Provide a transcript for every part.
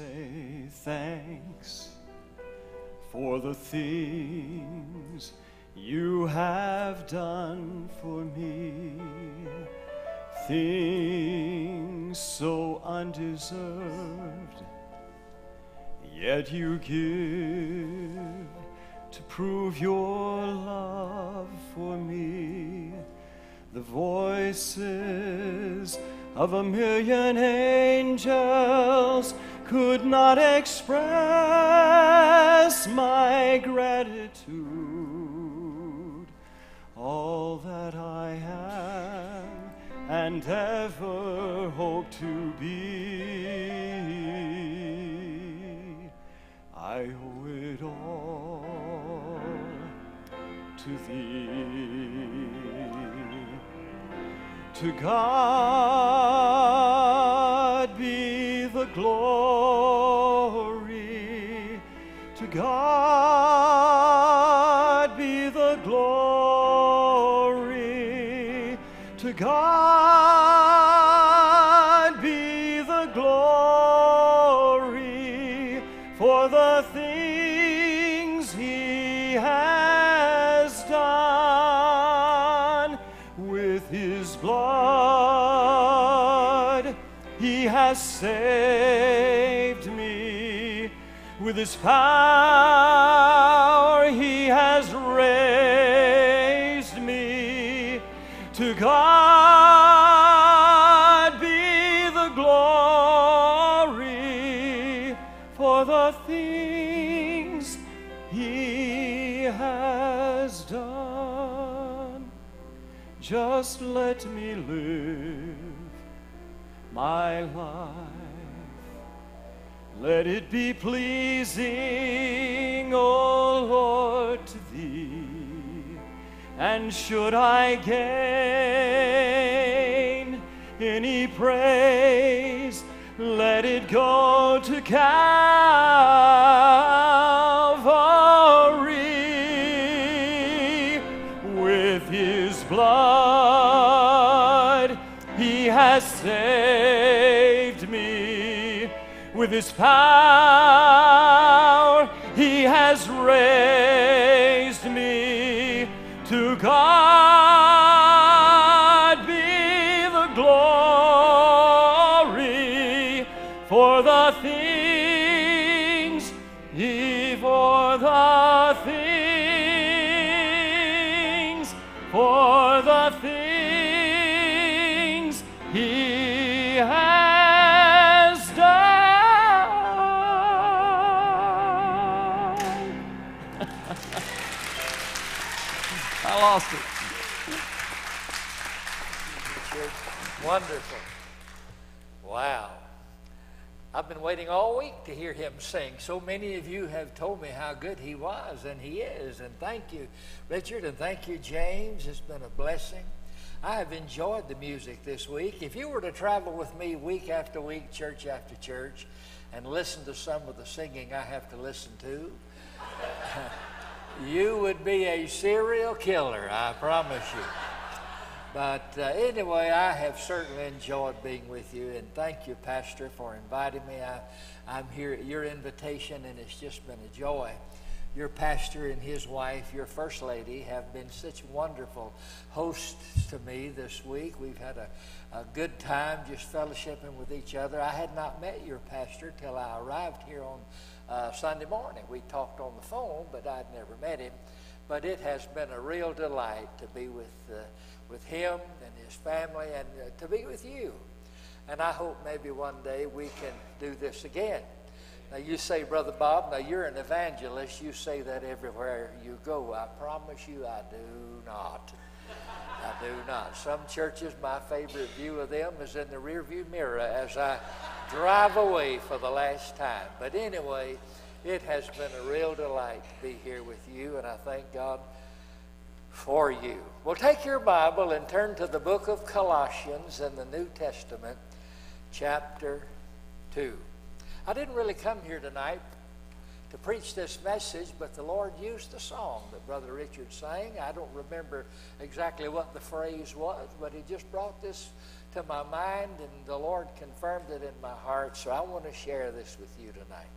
say thanks for the things you have done for me. Things so undeserved, yet you give to prove your love for me. The voices of a million angels could not express my gratitude. All that I am and ever hope to be, I owe it all to thee. To God saved me with His power. Be pleasing, O Lord, to Thee. And should I gain any praise, let it go to Calvary. With His power, He has raised me. To God be the glory for the things Wonderful. Wow. I've been waiting all week to hear him sing. So many of you have told me how good he was, and he is. And thank you, Richard, and thank you, James. It's been a blessing. I have enjoyed the music this week. If you were to travel with me week after week, church after church, and listen to some of the singing I have to listen to, you would be a serial killer, I promise you. But uh, anyway, I have certainly enjoyed being with you, and thank you, Pastor, for inviting me. I, I'm here at your invitation, and it's just been a joy. Your pastor and his wife, your first lady, have been such wonderful hosts to me this week. We've had a, a good time just fellowshipping with each other. I had not met your pastor till I arrived here on uh, Sunday morning. We talked on the phone, but I'd never met him. But it has been a real delight to be with, uh, with him and his family and uh, to be with you. And I hope maybe one day we can do this again. Now, you say, Brother Bob, now you're an evangelist. You say that everywhere you go. I promise you, I do not. I do not. Some churches, my favorite view of them is in the rearview mirror as I drive away for the last time. But anyway, it has been a real delight to be here with you, and I thank God for you. Well, take your Bible and turn to the book of Colossians in the New Testament, chapter 2. I didn't really come here tonight to preach this message, but the Lord used the song that Brother Richard sang. I don't remember exactly what the phrase was, but he just brought this to my mind, and the Lord confirmed it in my heart. So I want to share this with you tonight.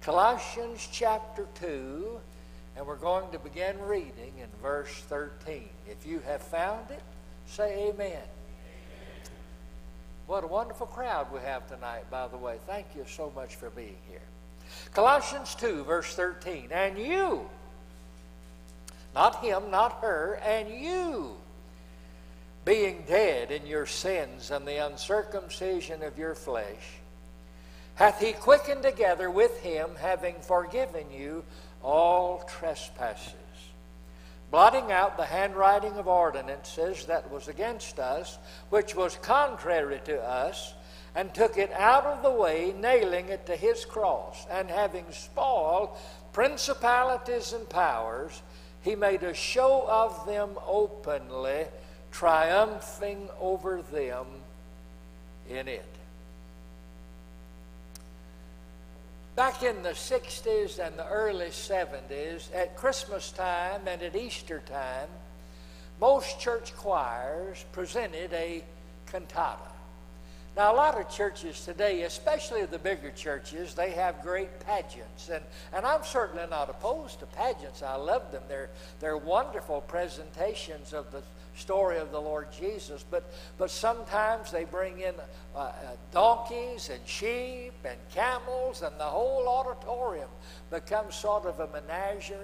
Colossians chapter 2, and we're going to begin reading in verse 13. If you have found it, say amen. amen. What a wonderful crowd we have tonight, by the way. Thank you so much for being here. Colossians 2, verse 13. And you, not him, not her, and you, being dead in your sins and the uncircumcision of your flesh, hath he quickened together with him, having forgiven you all trespasses, blotting out the handwriting of ordinances that was against us, which was contrary to us, and took it out of the way, nailing it to his cross, and having spoiled principalities and powers, he made a show of them openly, triumphing over them in it. Back in the 60s and the early 70s, at Christmas time and at Easter time, most church choirs presented a cantata. Now, a lot of churches today, especially the bigger churches, they have great pageants. And, and I'm certainly not opposed to pageants. I love them. They're, they're wonderful presentations of the story of the Lord Jesus. But, but sometimes they bring in uh, uh, donkeys and sheep and camels, and the whole auditorium becomes sort of a menagerie.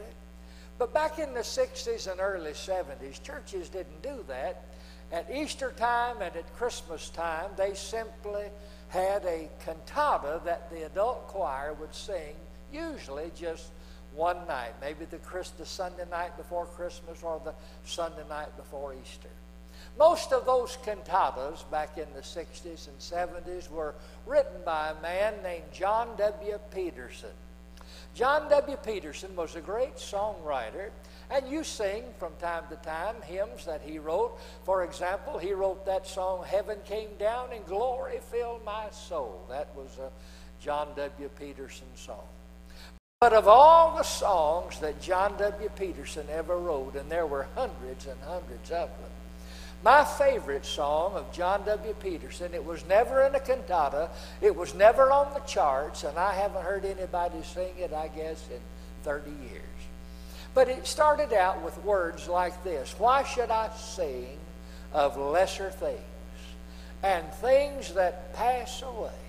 But back in the 60s and early 70s, churches didn't do that. At Easter time and at Christmas time, they simply had a cantata that the adult choir would sing, usually just one night, maybe the, the Sunday night before Christmas or the Sunday night before Easter. Most of those cantatas back in the 60s and 70s were written by a man named John W. Peterson. John W. Peterson was a great songwriter. And you sing from time to time hymns that he wrote. For example, he wrote that song, Heaven Came Down and Glory Filled My Soul. That was a John W. Peterson song. But of all the songs that John W. Peterson ever wrote, and there were hundreds and hundreds of them, my favorite song of John W. Peterson, it was never in a cantata, it was never on the charts, and I haven't heard anybody sing it, I guess, in 30 years. But it started out with words like this Why should I sing of lesser things and things that pass away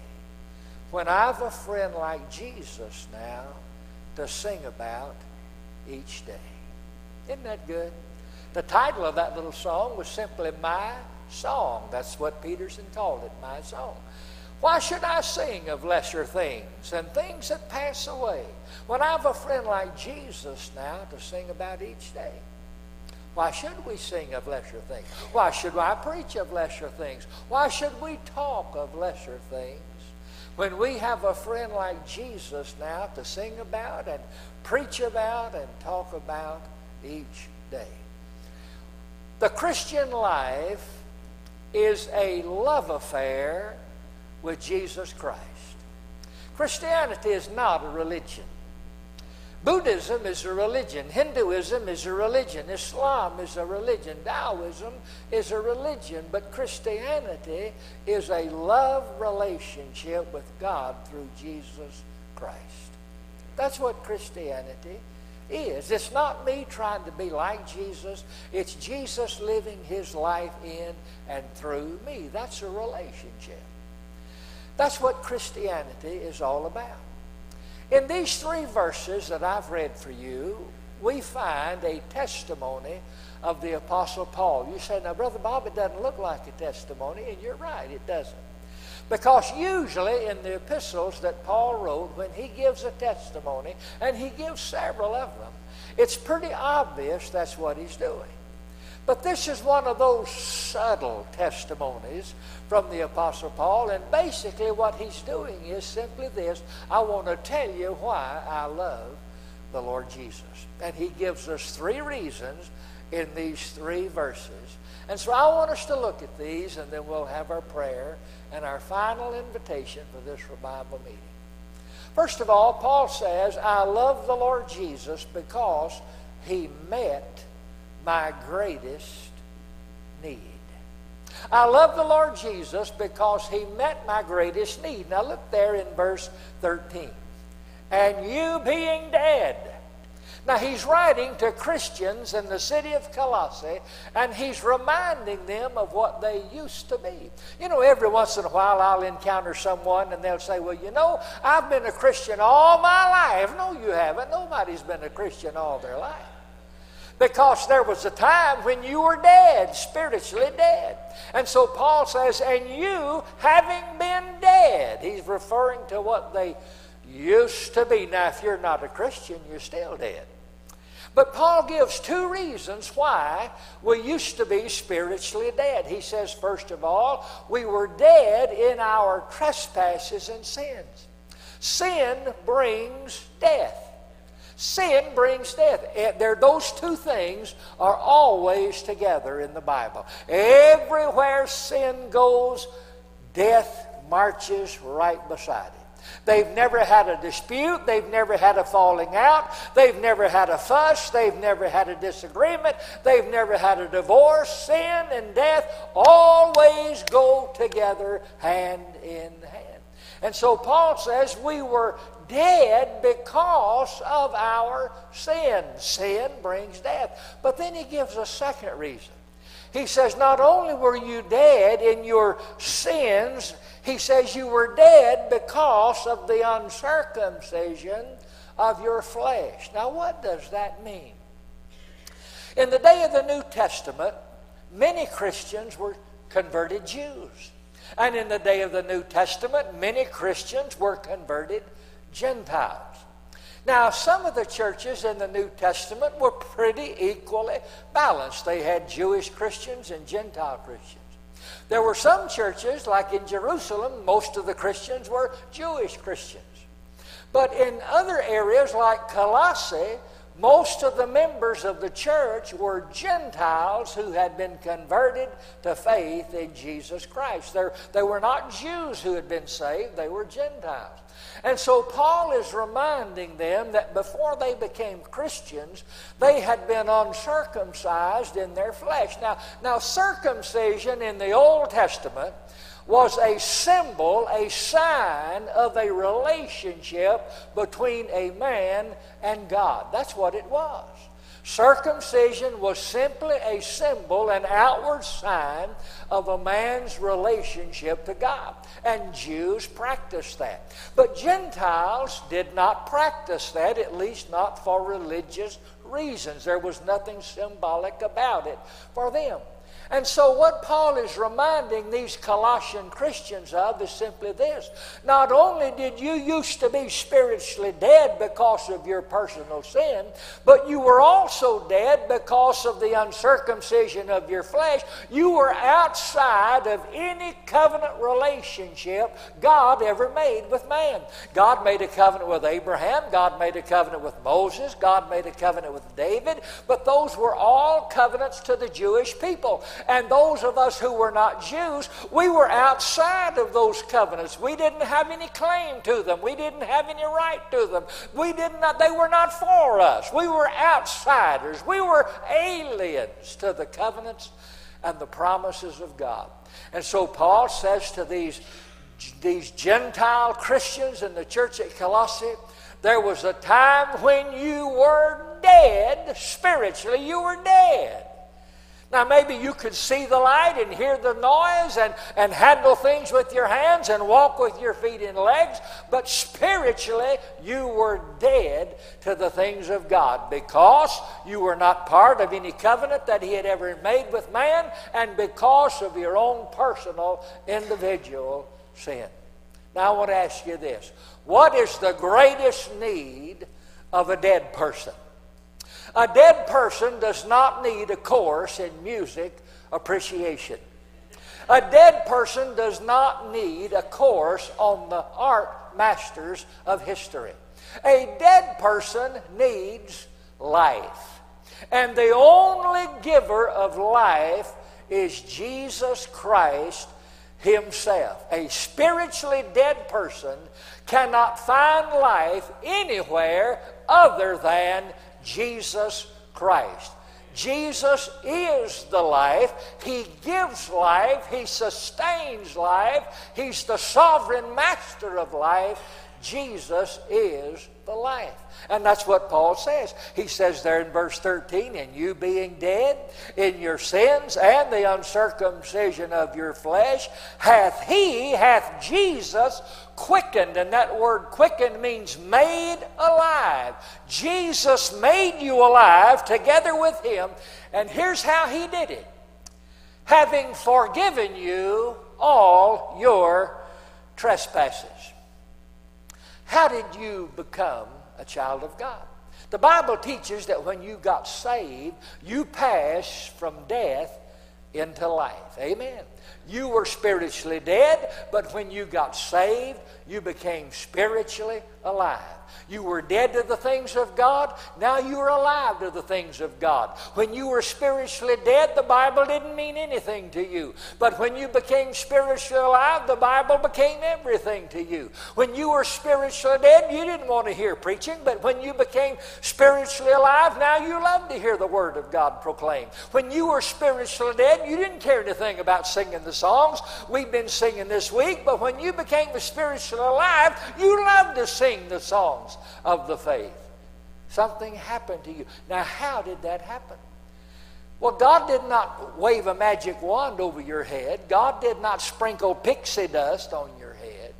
when I've a friend like Jesus now to sing about each day? Isn't that good? The title of that little song was simply My Song. That's what Peterson called it, My Song. Why should I sing of lesser things and things that pass away when I have a friend like Jesus now to sing about each day? Why should we sing of lesser things? Why should I preach of lesser things? Why should we talk of lesser things when we have a friend like Jesus now to sing about and preach about and talk about each day? The Christian life is a love affair with Jesus Christ. Christianity is not a religion. Buddhism is a religion. Hinduism is a religion. Islam is a religion. Taoism is a religion. But Christianity is a love relationship with God through Jesus Christ. That's what Christianity is. It's not me trying to be like Jesus, it's Jesus living his life in and through me. That's a relationship. That's what Christianity is all about. In these three verses that I've read for you, we find a testimony of the Apostle Paul. You say, now, Brother Bob, it doesn't look like a testimony, and you're right, it doesn't. Because usually in the epistles that Paul wrote, when he gives a testimony, and he gives several of them, it's pretty obvious that's what he's doing. But this is one of those subtle testimonies from the Apostle Paul, and basically what he's doing is simply this I want to tell you why I love the Lord Jesus. And he gives us three reasons in these three verses. And so I want us to look at these, and then we'll have our prayer and our final invitation for this revival meeting. First of all, Paul says, I love the Lord Jesus because he met my greatest need. I love the Lord Jesus because he met my greatest need. Now look there in verse 13. And you being dead. Now he's writing to Christians in the city of Colossae and he's reminding them of what they used to be. You know, every once in a while I'll encounter someone and they'll say, Well, you know, I've been a Christian all my life. No, you haven't. Nobody's been a Christian all their life. Because there was a time when you were dead, spiritually dead. And so Paul says, and you having been dead, he's referring to what they used to be. Now, if you're not a Christian, you're still dead. But Paul gives two reasons why we used to be spiritually dead. He says, first of all, we were dead in our trespasses and sins. Sin brings death. Sin brings death. Eh, there, those two things are always together in the Bible. Everywhere sin goes, death marches right beside it. They've never had a dispute. They've never had a falling out. They've never had a fuss. They've never had a disagreement. They've never had a divorce. Sin and death always go together hand in hand. And so Paul says we were dead because of our sin. Sin brings death. But then he gives a second reason. He says, Not only were you dead in your sins, he says you were dead because of the uncircumcision of your flesh. Now, what does that mean? In the day of the New Testament, many Christians were converted Jews. And in the day of the New Testament, many Christians were converted Gentiles. Now, some of the churches in the New Testament were pretty equally balanced. They had Jewish Christians and Gentile Christians. There were some churches, like in Jerusalem, most of the Christians were Jewish Christians. But in other areas, like Colossae, most of the members of the church were Gentiles who had been converted to faith in Jesus Christ. They're, they were not Jews who had been saved, they were Gentiles. And so Paul is reminding them that before they became Christians, they had been uncircumcised in their flesh. Now, now circumcision in the Old Testament was a symbol, a sign of a relationship between a man and God. That's what it was. Circumcision was simply a symbol, an outward sign of a man's relationship to God. And Jews practiced that. But Gentiles did not practice that, at least not for religious reasons. There was nothing symbolic about it for them. And so, what Paul is reminding these Colossian Christians of is simply this Not only did you used to be spiritually dead because of your personal sin, but you were also dead because of the uncircumcision of your flesh. You were outside of any covenant relationship God ever made with man. God made a covenant with Abraham, God made a covenant with Moses, God made a covenant with David, but those were all covenants to the Jewish people. And those of us who were not Jews, we were outside of those covenants. We didn't have any claim to them. We didn't have any right to them. We did not, they were not for us. We were outsiders. We were aliens to the covenants and the promises of God. And so Paul says to these, these Gentile Christians in the church at Colossae, there was a time when you were dead spiritually, you were dead. Now, maybe you could see the light and hear the noise and, and handle things with your hands and walk with your feet and legs, but spiritually, you were dead to the things of God because you were not part of any covenant that He had ever made with man and because of your own personal, individual sin. Now, I want to ask you this What is the greatest need of a dead person? A dead person does not need a course in music appreciation. A dead person does not need a course on the art masters of history. A dead person needs life. And the only giver of life is Jesus Christ himself. A spiritually dead person cannot find life anywhere other than Jesus Christ. Jesus is the life. He gives life. He sustains life. He's the sovereign master of life. Jesus is the life. And that's what Paul says. He says there in verse 13, and you being dead in your sins and the uncircumcision of your flesh, hath he, hath Jesus quickened. And that word quickened means made alive. Jesus made you alive together with him. And here's how he did it having forgiven you all your trespasses. How did you become a child of God? The Bible teaches that when you got saved, you passed from death into life. Amen. You were spiritually dead, but when you got saved, you became spiritually alive. You were dead to the things of God. Now you are alive to the things of God. When you were spiritually dead, the Bible didn't mean anything to you. But when you became spiritually alive, the Bible became everything to you. When you were spiritually dead, you didn't want to hear preaching. But when you became spiritually alive, now you love to hear the Word of God proclaimed. When you were spiritually dead, you didn't care anything about singing the songs we've been singing this week. But when you became spiritually alive, you love to sing the songs of the faith. Something happened to you. Now, how did that happen? Well, God did not wave a magic wand over your head. God did not sprinkle pixie dust on your head.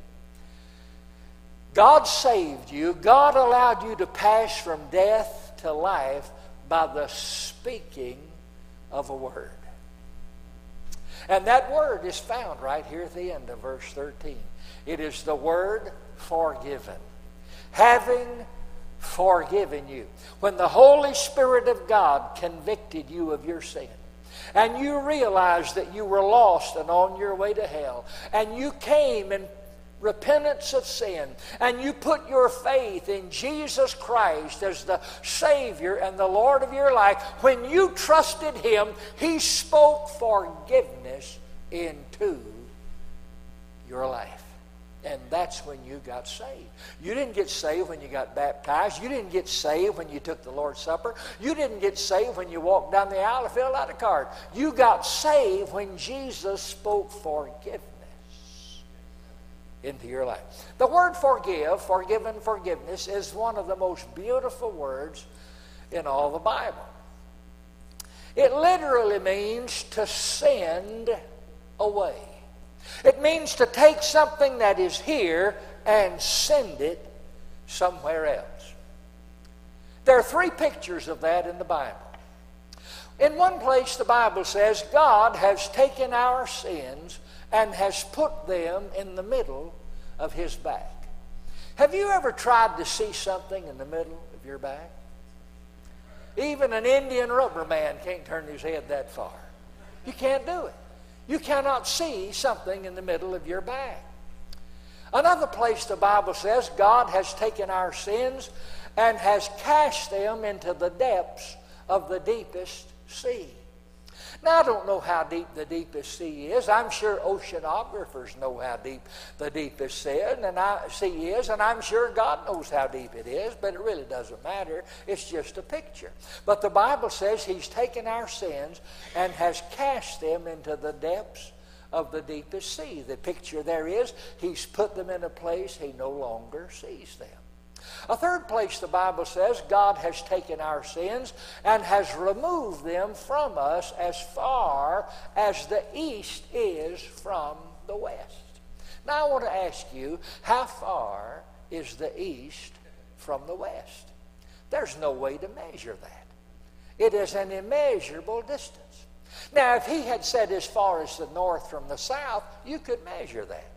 God saved you. God allowed you to pass from death to life by the speaking of a word. And that word is found right here at the end of verse 13. It is the word forgiven having forgiven you. When the Holy Spirit of God convicted you of your sin, and you realized that you were lost and on your way to hell, and you came in repentance of sin, and you put your faith in Jesus Christ as the Savior and the Lord of your life, when you trusted Him, He spoke forgiveness into your life. And that's when you got saved. You didn't get saved when you got baptized. You didn't get saved when you took the Lord's Supper. You didn't get saved when you walked down the aisle and filled out a card. You got saved when Jesus spoke forgiveness into your life. The word forgive, forgiven, forgiveness, is one of the most beautiful words in all the Bible. It literally means to send away. It means to take something that is here and send it somewhere else. There are three pictures of that in the Bible. In one place, the Bible says God has taken our sins and has put them in the middle of his back. Have you ever tried to see something in the middle of your back? Even an Indian rubber man can't turn his head that far. You can't do it. You cannot see something in the middle of your bag. Another place the Bible says God has taken our sins and has cast them into the depths of the deepest sea. Now, I don't know how deep the deepest sea is. I'm sure oceanographers know how deep the deepest sea is, and I, sea is, and I'm sure God knows how deep it is, but it really doesn't matter. It's just a picture. But the Bible says He's taken our sins and has cast them into the depths of the deepest sea. The picture there is He's put them in a place He no longer sees them. A third place the Bible says God has taken our sins and has removed them from us as far as the east is from the west. Now I want to ask you, how far is the east from the west? There's no way to measure that. It is an immeasurable distance. Now, if he had said as far as the north from the south, you could measure that.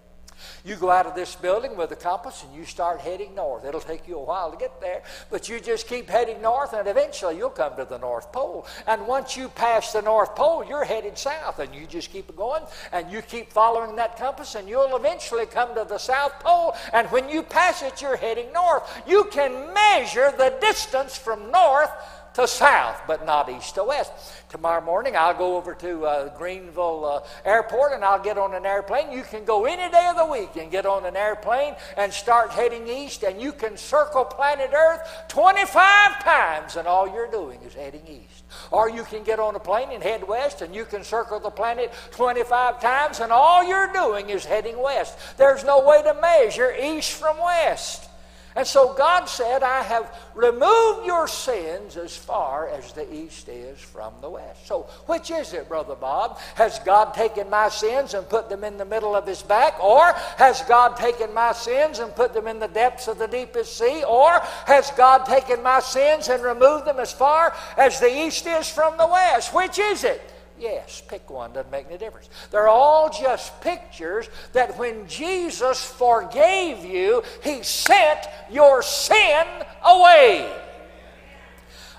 You go out of this building with a compass and you start heading north. It'll take you a while to get there, but you just keep heading north and eventually you'll come to the North Pole. And once you pass the North Pole, you're headed south and you just keep going and you keep following that compass and you'll eventually come to the South Pole. And when you pass it, you're heading north. You can measure the distance from north to south, but not east to west. Tomorrow morning, I'll go over to uh, Greenville uh, Airport and I'll get on an airplane. You can go any day of the week and get on an airplane and start heading east, and you can circle planet Earth 25 times, and all you're doing is heading east. Or you can get on a plane and head west, and you can circle the planet 25 times, and all you're doing is heading west. There's no way to measure east from west. And so God said, I have removed your sins as far as the east is from the west. So, which is it, Brother Bob? Has God taken my sins and put them in the middle of his back? Or has God taken my sins and put them in the depths of the deepest sea? Or has God taken my sins and removed them as far as the east is from the west? Which is it? Yes, pick one, doesn't make any difference. They're all just pictures that when Jesus forgave you, He sent your sin away.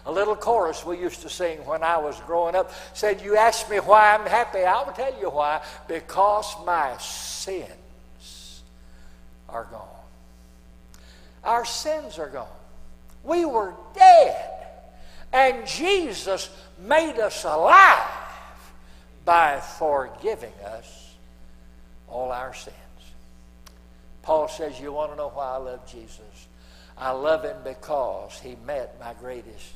A little chorus we used to sing when I was growing up said, You ask me why I'm happy. I will tell you why. Because my sins are gone. Our sins are gone. We were dead, and Jesus made us alive by forgiving us all our sins. Paul says, You want to know why I love Jesus? I love him because he met my greatest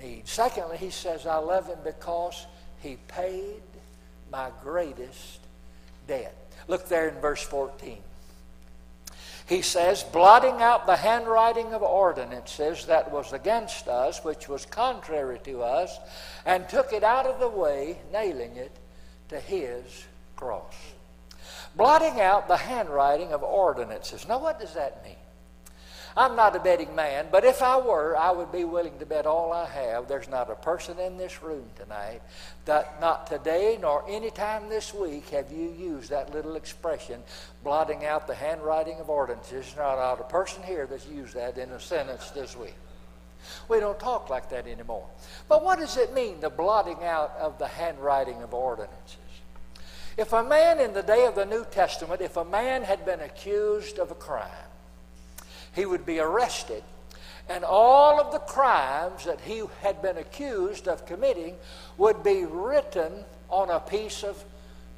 need. Secondly, he says, I love him because he paid my greatest debt. Look there in verse 14 he says, blotting out the handwriting of ordinances that was against us, which was contrary to us, and took it out of the way, nailing it to his cross. Blotting out the handwriting of ordinances. Now, what does that mean? I'm not a betting man, but if I were, I would be willing to bet all I have. There's not a person in this room tonight that not today nor any time this week have you used that little expression, blotting out the handwriting of ordinances. There's not a person here that's used that in a sentence this week. We don't talk like that anymore. But what does it mean, the blotting out of the handwriting of ordinances? If a man in the day of the New Testament, if a man had been accused of a crime, he would be arrested, and all of the crimes that he had been accused of committing would be written on a piece of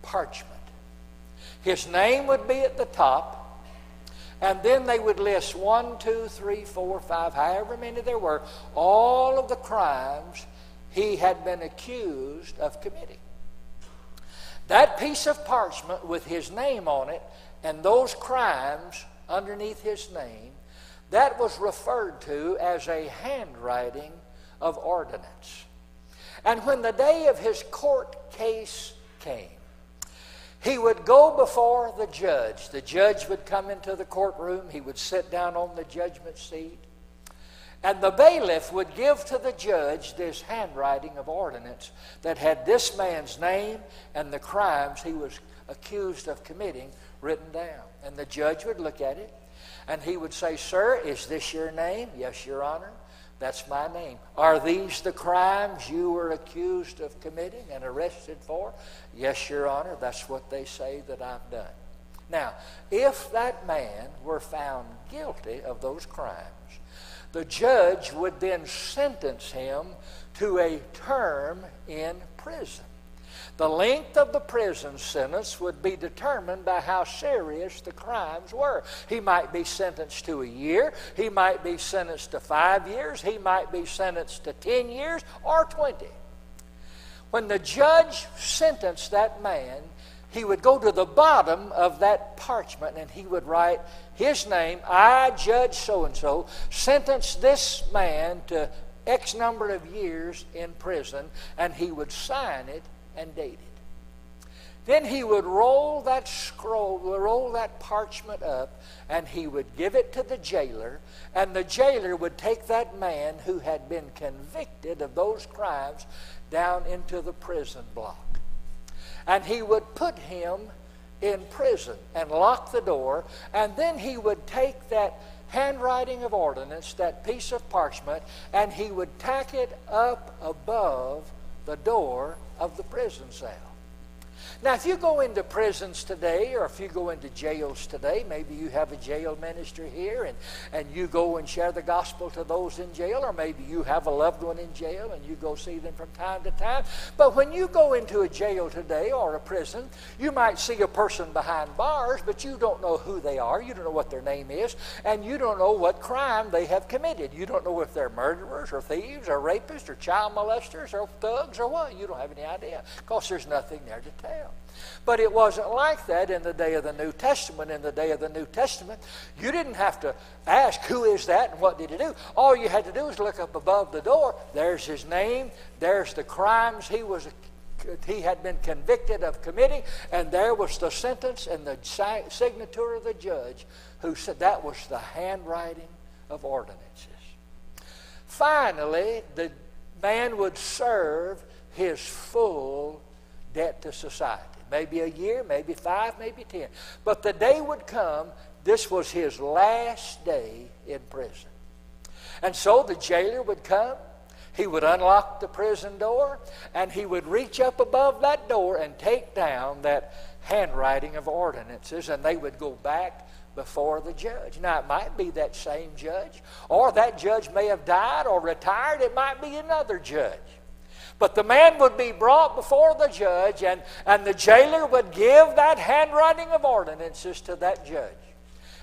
parchment. His name would be at the top, and then they would list one, two, three, four, five, however many there were, all of the crimes he had been accused of committing. That piece of parchment with his name on it and those crimes underneath his name that was referred to as a handwriting of ordinance. And when the day of his court case came, he would go before the judge. The judge would come into the courtroom, he would sit down on the judgment seat, and the bailiff would give to the judge this handwriting of ordinance that had this man's name and the crimes he was accused of committing written down. And the judge would look at it and he would say, Sir, is this your name? Yes, Your Honor. That's my name. Are these the crimes you were accused of committing and arrested for? Yes, Your Honor. That's what they say that I've done. Now, if that man were found guilty of those crimes, the judge would then sentence him to a term in prison. The length of the prison sentence would be determined by how serious the crimes were. He might be sentenced to a year, he might be sentenced to five years, he might be sentenced to 10 years or 20. When the judge sentenced that man, he would go to the bottom of that parchment and he would write his name, I, Judge so and so, sentence this man to X number of years in prison, and he would sign it and dated. Then he would roll that scroll, roll that parchment up, and he would give it to the jailer, and the jailer would take that man who had been convicted of those crimes down into the prison block. And he would put him in prison and lock the door, and then he would take that handwriting of ordinance, that piece of parchment, and he would tack it up above the door of the prison cell. Now, if you go into prisons today or if you go into jails today, maybe you have a jail ministry here and, and you go and share the gospel to those in jail, or maybe you have a loved one in jail and you go see them from time to time. But when you go into a jail today or a prison, you might see a person behind bars, but you don't know who they are. You don't know what their name is, and you don't know what crime they have committed. You don't know if they're murderers or thieves or rapists or child molesters or thugs or what. You don't have any idea because there's nothing there to tell. But it wasn't like that in the day of the New Testament. In the day of the New Testament, you didn't have to ask, Who is that and what did he do? All you had to do was look up above the door. There's his name, there's the crimes he was he had been convicted of committing, and there was the sentence and the signature of the judge who said that was the handwriting of ordinances. Finally, the man would serve his full debt to society. Maybe a year, maybe five, maybe ten. But the day would come, this was his last day in prison. And so the jailer would come, he would unlock the prison door, and he would reach up above that door and take down that handwriting of ordinances, and they would go back before the judge. Now, it might be that same judge, or that judge may have died or retired. It might be another judge. But the man would be brought before the judge, and, and the jailer would give that handwriting of ordinances to that judge.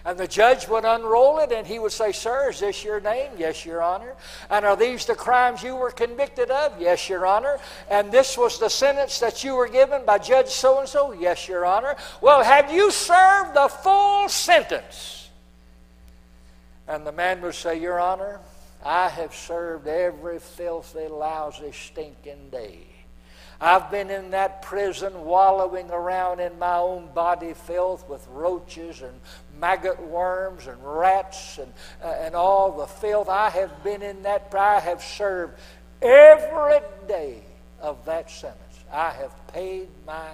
And the judge would unroll it and he would say, Sir, is this your name? Yes, Your Honor. And are these the crimes you were convicted of? Yes, Your Honor. And this was the sentence that you were given by Judge so and so? Yes, Your Honor. Well, have you served the full sentence? And the man would say, Your Honor, I have served every filthy, lousy, stinking day. I've been in that prison wallowing around in my own body filth with roaches and maggot worms and rats and, uh, and all the filth. I have been in that, I have served every day of that sentence. I have paid my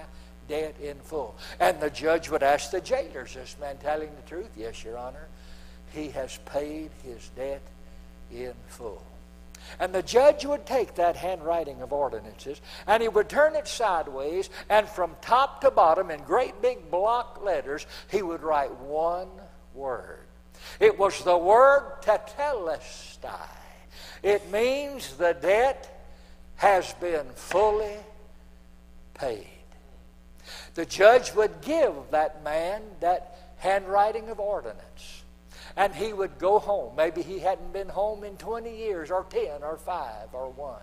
debt in full. And the judge would ask the jailers, this man telling the truth? Yes, Your Honor. He has paid his debt in full. And the judge would take that handwriting of ordinances and he would turn it sideways, and from top to bottom, in great big block letters, he would write one word. It was the word tetelestai. It means the debt has been fully paid. The judge would give that man that handwriting of ordinance and he would go home. Maybe he hadn't been home in 20 years, or 10, or 5, or 1.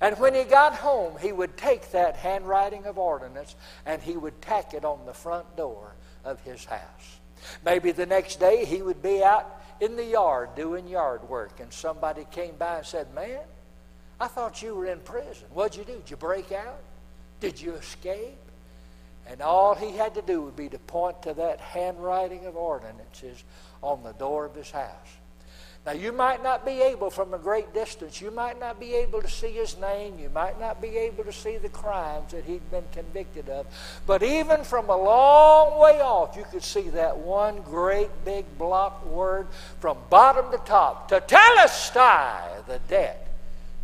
And when he got home, he would take that handwriting of ordinance and he would tack it on the front door of his house. Maybe the next day he would be out in the yard doing yard work, and somebody came by and said, Man, I thought you were in prison. What'd you do? Did you break out? Did you escape? And all he had to do would be to point to that handwriting of ordinances on the door of his house. Now, you might not be able from a great distance, you might not be able to see his name, you might not be able to see the crimes that he'd been convicted of, but even from a long way off, you could see that one great big block word from bottom to top to tetelestai, the debt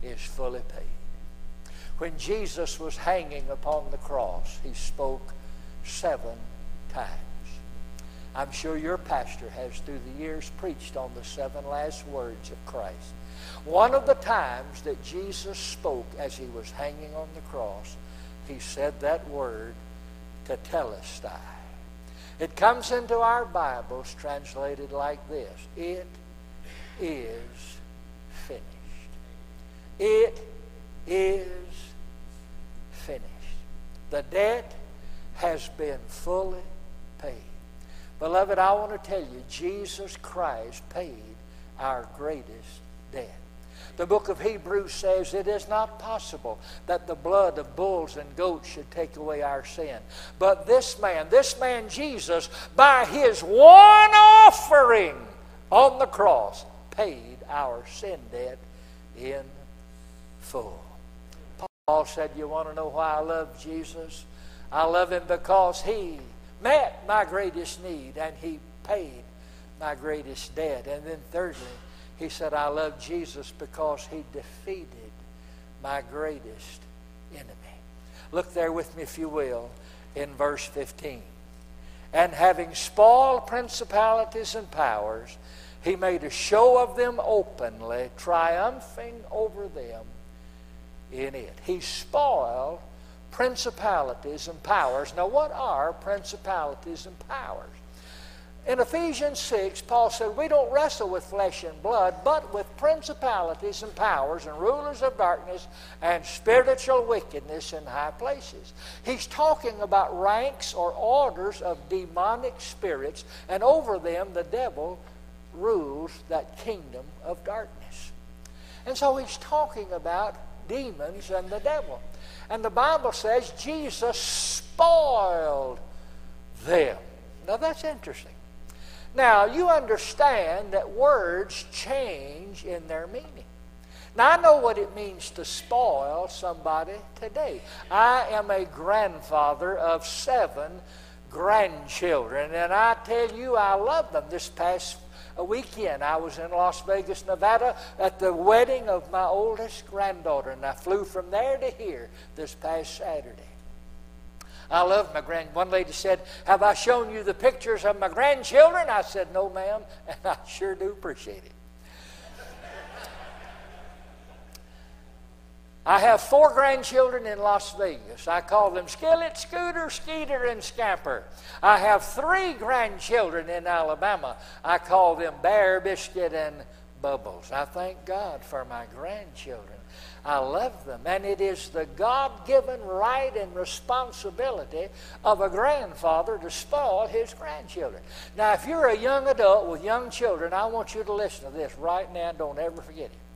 is fully paid. When Jesus was hanging upon the cross, he spoke seven times. I'm sure your pastor has, through the years, preached on the seven last words of Christ. One of the times that Jesus spoke as he was hanging on the cross, he said that word, tetelestai. It comes into our Bibles translated like this It is finished. It is finished. The debt has been fully paid. Beloved, I want to tell you, Jesus Christ paid our greatest debt. The book of Hebrews says it is not possible that the blood of bulls and goats should take away our sin. But this man, this man Jesus, by his one offering on the cross, paid our sin debt in full. Paul said, You want to know why I love Jesus? I love him because he met my greatest need and he paid my greatest debt. And then thirdly, he said, I love Jesus because he defeated my greatest enemy. Look there with me, if you will, in verse 15. And having spoiled principalities and powers, he made a show of them openly, triumphing over them in it. He spoiled principalities and powers. Now, what are principalities and powers? In Ephesians 6, Paul said, We don't wrestle with flesh and blood, but with principalities and powers and rulers of darkness and spiritual wickedness in high places. He's talking about ranks or orders of demonic spirits, and over them the devil rules that kingdom of darkness. And so he's talking about demons and the devil. And the Bible says Jesus spoiled them. Now that's interesting. Now, you understand that words change in their meaning. Now, I know what it means to spoil somebody today. I am a grandfather of seven grandchildren, and I tell you, I love them. This past weekend, I was in Las Vegas, Nevada, at the wedding of my oldest granddaughter, and I flew from there to here this past Saturday. I love my grand. One lady said, "Have I shown you the pictures of my grandchildren?" I said, "No, ma'am," and I sure do appreciate it. I have four grandchildren in Las Vegas. I call them Skillet, Scooter, Skeeter, and Scamper. I have three grandchildren in Alabama. I call them Bear, Biscuit, and Bubbles. I thank God for my grandchildren. I love them. And it is the God given right and responsibility of a grandfather to spoil his grandchildren. Now, if you're a young adult with young children, I want you to listen to this right now. Don't ever forget it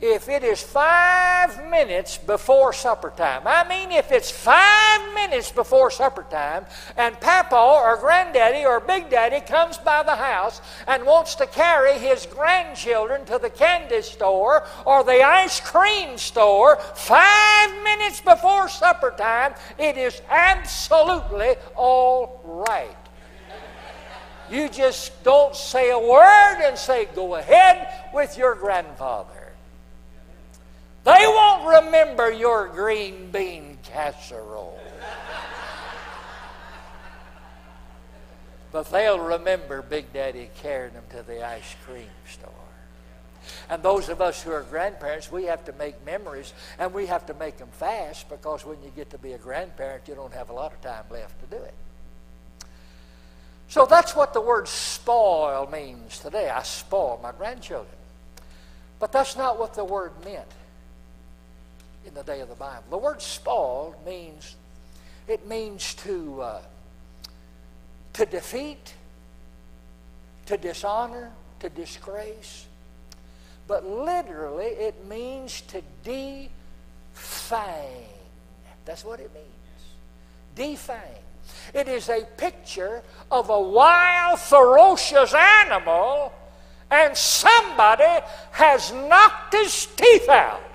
if it is five minutes before supper time. I mean, if it's five minutes before supper time and Papa or Granddaddy or Big Daddy comes by the house and wants to carry his grandchildren to the candy store or the ice cream store five minutes before supper time, it is absolutely all right. You just don't say a word and say, Go ahead with your grandfather. They won't remember your green bean casserole. but they'll remember Big Daddy carrying them to the ice cream store. And those of us who are grandparents, we have to make memories and we have to make them fast because when you get to be a grandparent, you don't have a lot of time left to do it. So that's what the word spoil means today. I spoil my grandchildren. But that's not what the word meant in the day of the Bible. The word spoiled means it means to uh, to defeat, to dishonor, to disgrace. But literally, it means to defang. That's what it means. Defang. It is a picture of a wild, ferocious animal, and somebody has knocked his teeth out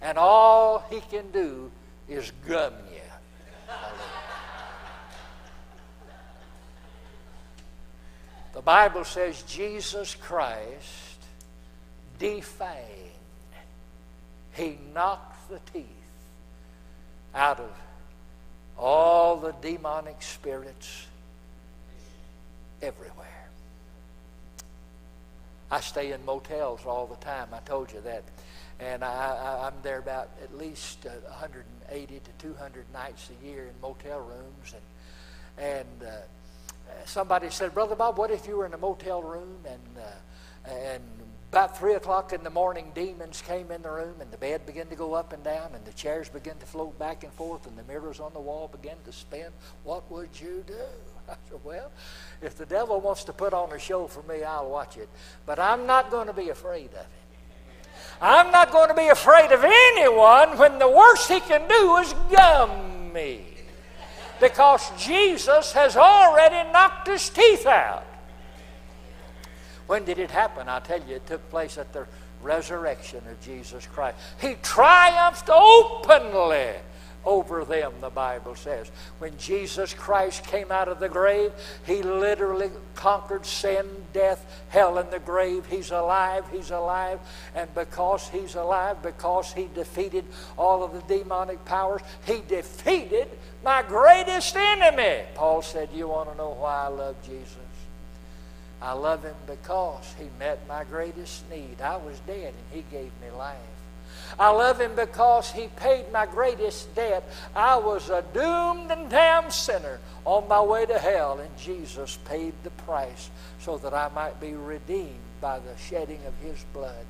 and all he can do is gum you. the Bible says Jesus Christ defanged. He knocked the teeth out of all the demonic spirits everywhere. I stay in motels all the time. I told you that and I, am there about at least uh, 180 to 200 nights a year in motel rooms. And, and uh, somebody said, Brother Bob, what if you were in a motel room and, uh, and about 3 o'clock in the morning, demons came in the room and the bed began to go up and down and the chairs began to float back and forth and the mirrors on the wall began to spin? What would you do? I said, Well, if the devil wants to put on a show for me, I'll watch it. But I'm not going to be afraid of it. I'm not going to be afraid of anyone when the worst he can do is gum me. Because Jesus has already knocked his teeth out. When did it happen? I tell you, it took place at the resurrection of Jesus Christ. He triumphed openly over them, the Bible says. When Jesus Christ came out of the grave, he literally conquered sin, death, hell, and the grave. He's alive, he's alive. And because he's alive, because he defeated all of the demonic powers, he defeated my greatest enemy. Paul said, You want to know why I love Jesus? I love him because he met my greatest need. I was dead and he gave me life. I love him because he paid my greatest debt. I was a doomed and damned sinner on my way to hell, and Jesus paid the price so that I might be redeemed by the shedding of his blood.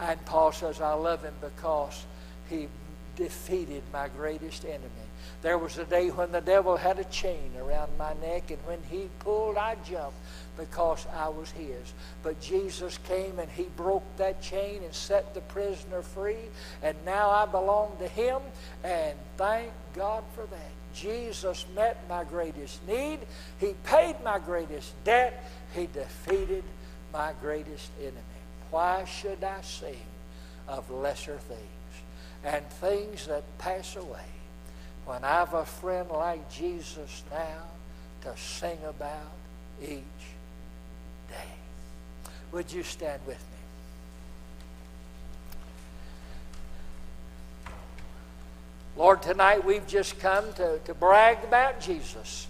And Paul says, I love him because he defeated my greatest enemy. There was a day when the devil had a chain around my neck, and when he pulled, I jumped because I was his. But Jesus came and he broke that chain and set the prisoner free, and now I belong to him, and thank God for that. Jesus met my greatest need. He paid my greatest debt. He defeated my greatest enemy. Why should I sing of lesser things and things that pass away when I've a friend like Jesus now to sing about each day. Would you stand with me? Lord, tonight we've just come to, to brag about Jesus.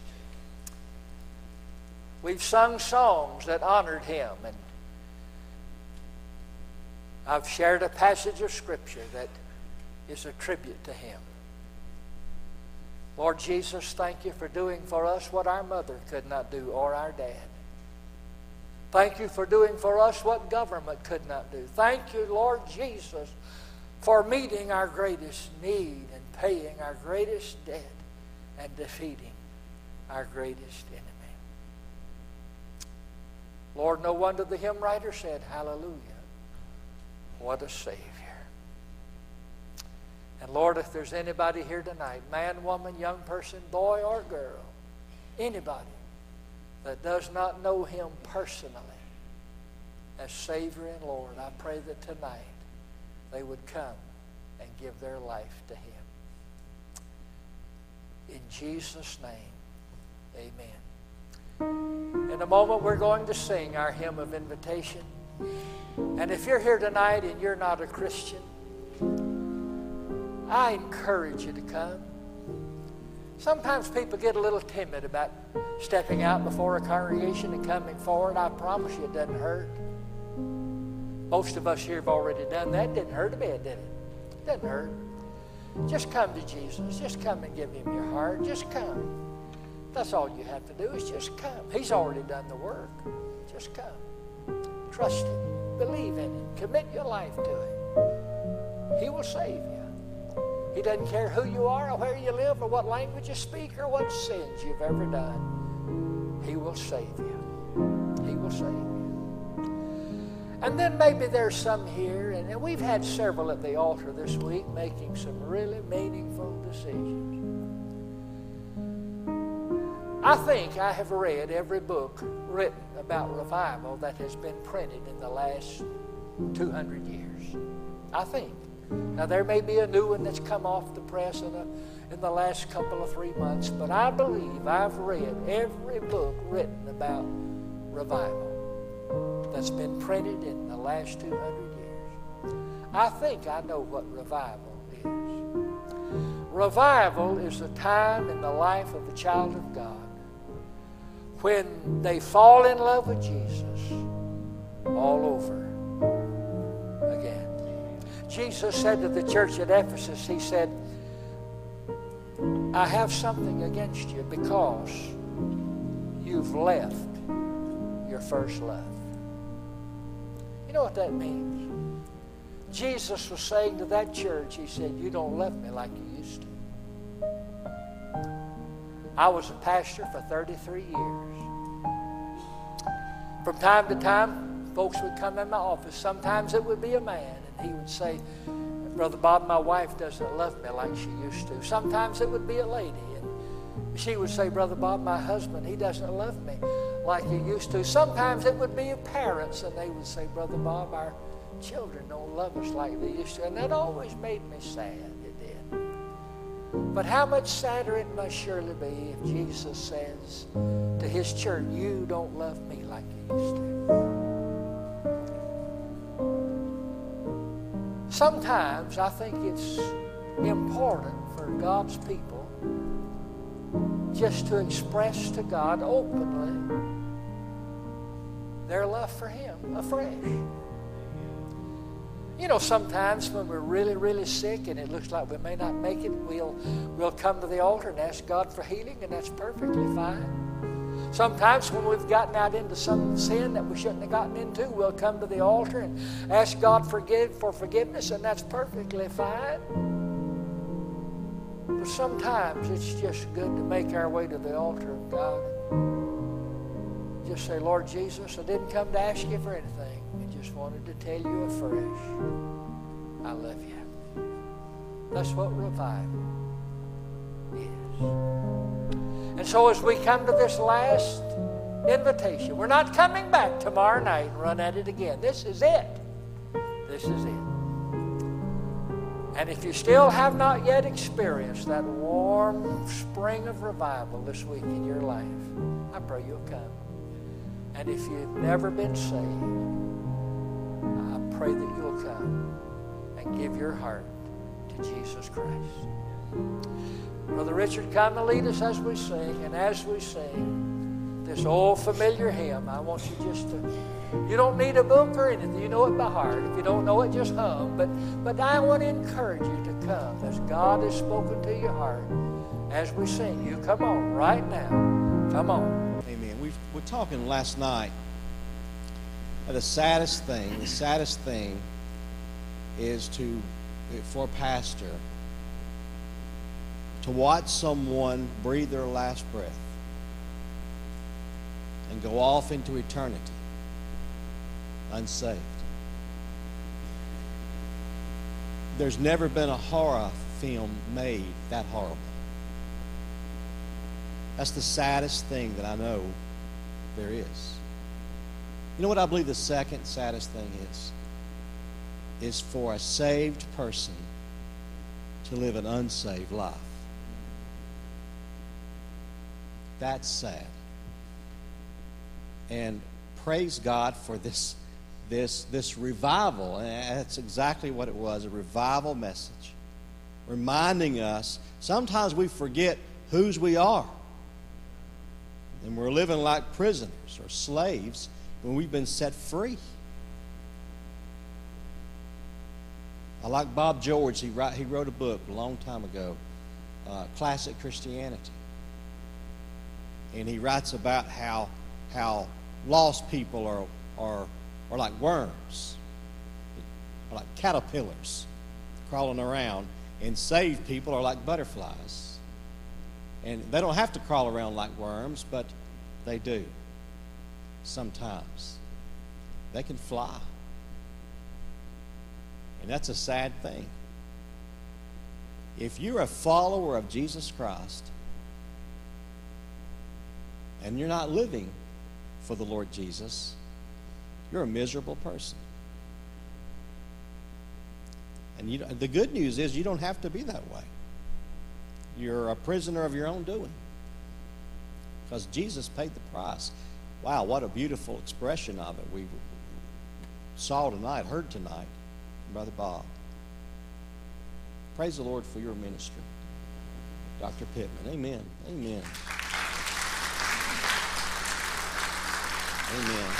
We've sung songs that honored him, and I've shared a passage of Scripture that is a tribute to him. Lord Jesus, thank you for doing for us what our mother could not do or our dad. Thank you for doing for us what government could not do. Thank you, Lord Jesus, for meeting our greatest need and paying our greatest debt and defeating our greatest enemy. Lord, no wonder the hymn writer said, Hallelujah. What a Savior. And Lord, if there's anybody here tonight, man, woman, young person, boy, or girl, anybody that does not know Him personally as Savior and Lord, I pray that tonight they would come and give their life to Him. In Jesus' name, amen. In a moment, we're going to sing our hymn of invitation. And if you're here tonight and you're not a Christian, I encourage you to come. Sometimes people get a little timid about stepping out before a congregation and coming forward. I promise you it doesn't hurt. Most of us here have already done that. Didn't hurt a bit, did it? It doesn't hurt. Just come to Jesus. Just come and give him your heart. Just come. That's all you have to do is just come. He's already done the work. Just come. Trust him. Believe in him. Commit your life to him. He will save you. He doesn't care who you are or where you live or what language you speak or what sins you've ever done. He will save you. He will save you. And then maybe there's some here, and we've had several at the altar this week making some really meaningful decisions. I think I have read every book written about revival that has been printed in the last 200 years. I think. Now, there may be a new one that's come off the press in, a, in the last couple of three months, but I believe I've read every book written about revival that's been printed in the last 200 years. I think I know what revival is. Revival is a time in the life of a child of God when they fall in love with Jesus all over Jesus said to the church at Ephesus, He said, I have something against you because you've left your first love. You know what that means? Jesus was saying to that church, He said, You don't love me like you used to. I was a pastor for 33 years. From time to time, folks would come in my office. Sometimes it would be a man he would say, Brother Bob, my wife doesn't love me like she used to. Sometimes it would be a lady, and she would say, Brother Bob, my husband, he doesn't love me like he used to. Sometimes it would be parents, and they would say, Brother Bob, our children don't love us like they used to. And that always made me sad. It did. But how much sadder it must surely be if Jesus says to his church, You don't love me like you used to. Sometimes I think it's important for God's people just to express to God openly their love for Him afresh. You know, sometimes when we're really, really sick and it looks like we may not make it, we'll, we'll come to the altar and ask God for healing, and that's perfectly fine. Sometimes when we've gotten out into some sin that we shouldn't have gotten into, we'll come to the altar and ask God forgive, for forgiveness, and that's perfectly fine. But sometimes it's just good to make our way to the altar of God. Just say, Lord Jesus, I didn't come to ask you for anything I just wanted to tell you afresh, I love you. That's what revival is. And so as we come to this last invitation, we're not coming back tomorrow night and run at it again. This is it. This is it. And if you still have not yet experienced that warm spring of revival this week in your life, I pray you'll come. And if you've never been saved, I pray that you'll come and give your heart to Jesus Christ. Brother Richard, come and lead us as we sing. And as we sing this old familiar hymn, I want you just to, you don't need a book or anything. You know it by heart. If you don't know it, just hum. But, but I want to encourage you to come as God has spoken to your heart as we sing. You come on right now. Come on. Amen. We were talking last night the saddest thing, the saddest thing is to, for a pastor, to watch someone breathe their last breath and go off into eternity unsaved. There's never been a horror film made that horrible. That's the saddest thing that I know there is. You know what I believe the second saddest thing is? Is for a saved person to live an unsaved life. That's sad. And praise God for this, this, this revival. And that's exactly what it was a revival message. Reminding us, sometimes we forget whose we are. And we're living like prisoners or slaves when we've been set free. I like Bob George. He, write, he wrote a book a long time ago, uh, Classic Christianity. And he writes about how, how lost people are, are, are like worms, are like caterpillars crawling around, and saved people are like butterflies. And they don't have to crawl around like worms, but they do sometimes. They can fly. And that's a sad thing. If you're a follower of Jesus Christ and you're not living for the Lord Jesus, you're a miserable person. And you, the good news is you don't have to be that way. You're a prisoner of your own doing because Jesus paid the price. Wow, what a beautiful expression of it we saw tonight, heard tonight, Brother Bob. Praise the Lord for your ministry, Dr. Pitman. Amen. Amen. Amen.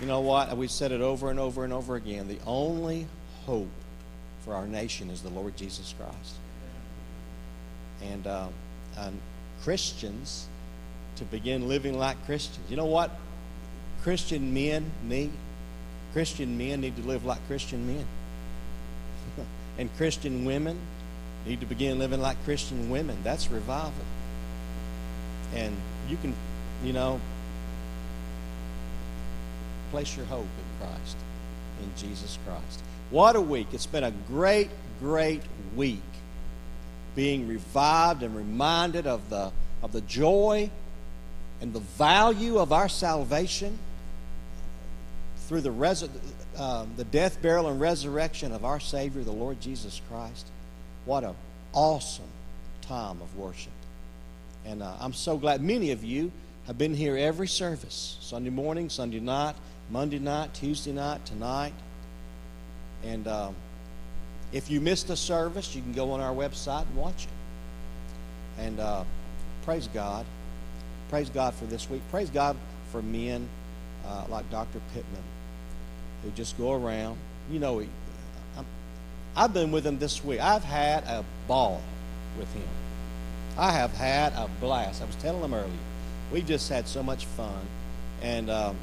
You know what? We've said it over and over and over again. The only hope for our nation is the Lord Jesus Christ. And, uh, and Christians to begin living like Christians. You know what Christian men need? Christian men need to live like Christian men. and Christian women need to begin living like Christian women. That's revival. And you can, you know, place your hope in Christ, in Jesus Christ. What a week. It's been a great, great week being revived and reminded of the, of the joy and the value of our salvation through the, res- uh, the death, burial, and resurrection of our Savior, the Lord Jesus Christ. What a, awesome time of worship. And uh, I'm so glad many of you have been here every service Sunday morning, Sunday night, Monday night, Tuesday night, tonight. And um, if you missed a service, you can go on our website and watch it. And uh, praise God. Praise God for this week. Praise God for men uh, like Dr. Pitman who just go around. You know, I've been with him this week. I've had a ball with him. I have had a blast. I was telling him earlier. We just had so much fun. And um,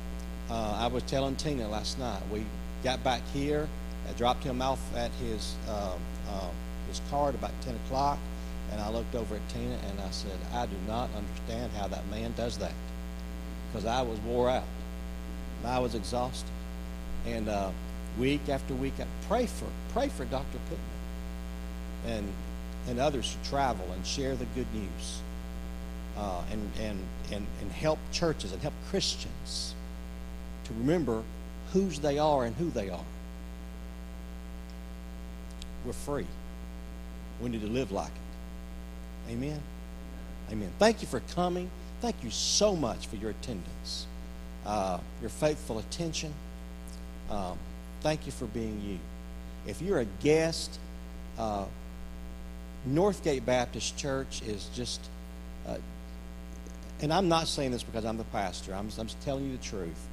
uh, I was telling Tina last night. We got back here. I dropped him off at his um, uh, his car at about 10 o'clock. And I looked over at Tina and I said, I do not understand how that man does that. Because I was wore out. I was exhausted. And uh, week after week, I pray for pray for Dr. Pitman and and others who travel and share the good news uh, and, and, and, and help churches and help Christians to remember whose they are and who they are. We're free. We need to live like it. Amen. Amen. Thank you for coming. Thank you so much for your attendance, uh, your faithful attention. Um, thank you for being you. If you're a guest, uh, Northgate Baptist Church is just, uh, and I'm not saying this because I'm the pastor, I'm, I'm just telling you the truth.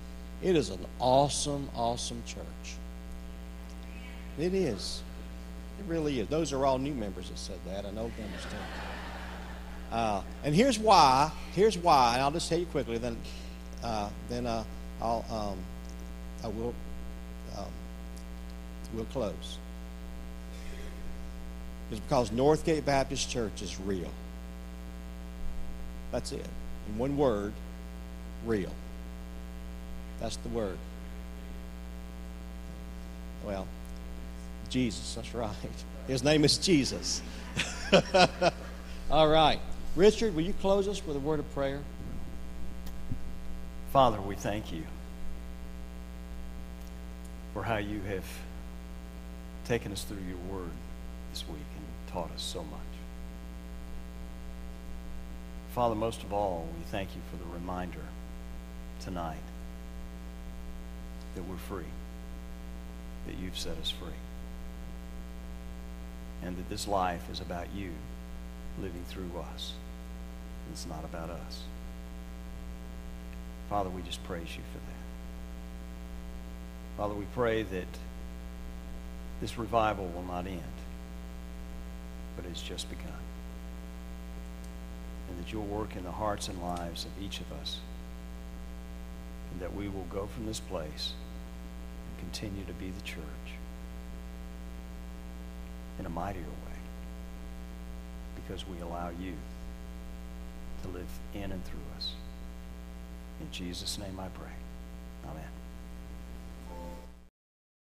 It is an awesome, awesome church. It is. It really is. Those are all new members that said that. I know they understand. Uh, and here's why. Here's why. And I'll just tell you quickly. Then, uh, then uh, I'll um, I will um, we'll close is because Northgate Baptist Church is real. That's it. In one word, real. That's the word. Well, Jesus, that's right. His name is Jesus. All right. Richard, will you close us with a word of prayer? Father, we thank you for how you have taken us through your word this week and taught us so much. Father, most of all, we thank you for the reminder tonight that we're free, that you've set us free, and that this life is about you living through us. It's not about us. Father, we just praise you for that. Father, we pray that this revival will not end but it's just begun. And that you'll work in the hearts and lives of each of us. And that we will go from this place continue to be the church in a mightier way because we allow you to live in and through us. In Jesus' name I pray. Amen.